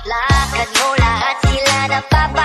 Lakad mo lahat sila napapa